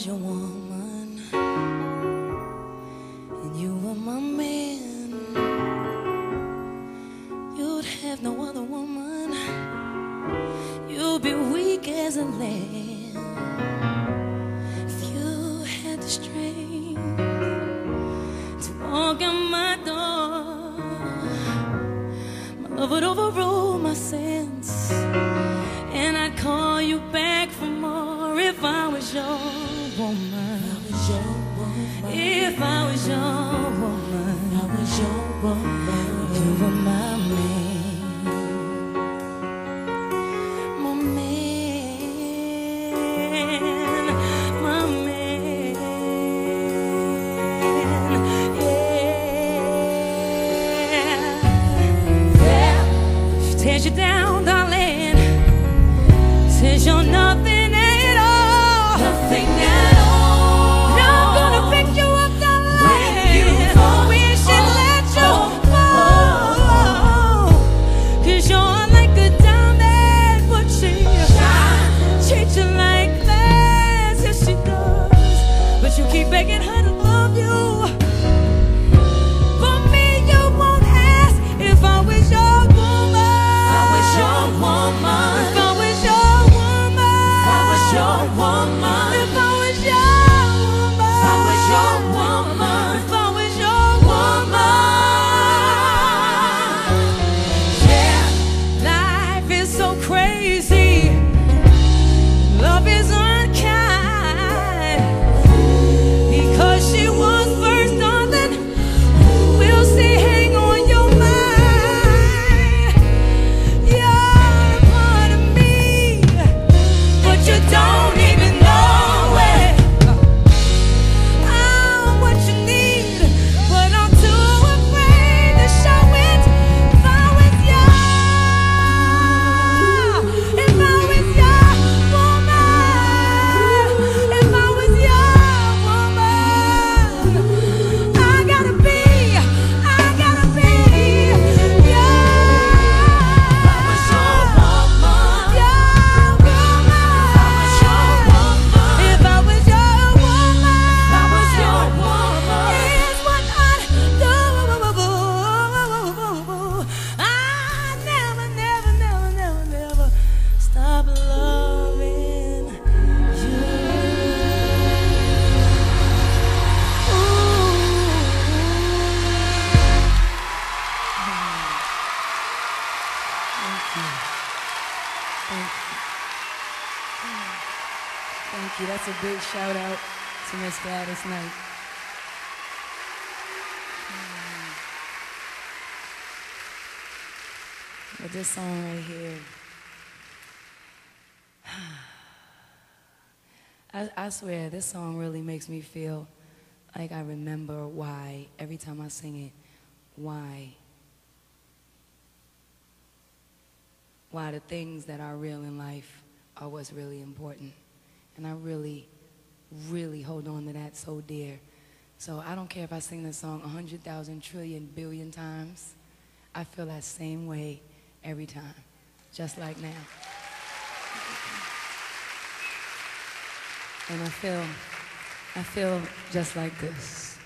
was your woman and you were my man, you'd have no other woman. You'd be weak as a lamb if you had the strength to walk out my door. My love would overrule my sense, and I'd call you back for more if I was your woman. If I was your woman, I was your woman. You were my man, my man, my man. Yeah, yeah. She tears you down, begging her to love you. For me, you won't ask if I was your woman. If I was your woman. If I was your woman. If I was your woman. If I was your woman. If I was your woman. If I was your woman. Yeah, life is so crazy. Thank you. That's a big shout out to Miss Gladys Knight. Hmm. But this song right here, I, I swear, this song really makes me feel like I remember why, every time I sing it, why. Why the things that are real in life are what's really important. And I really, really hold on to that so dear. So I don't care if I sing this song 100,000 trillion billion times. I feel that same way every time, just like now. And I feel, I feel just like this.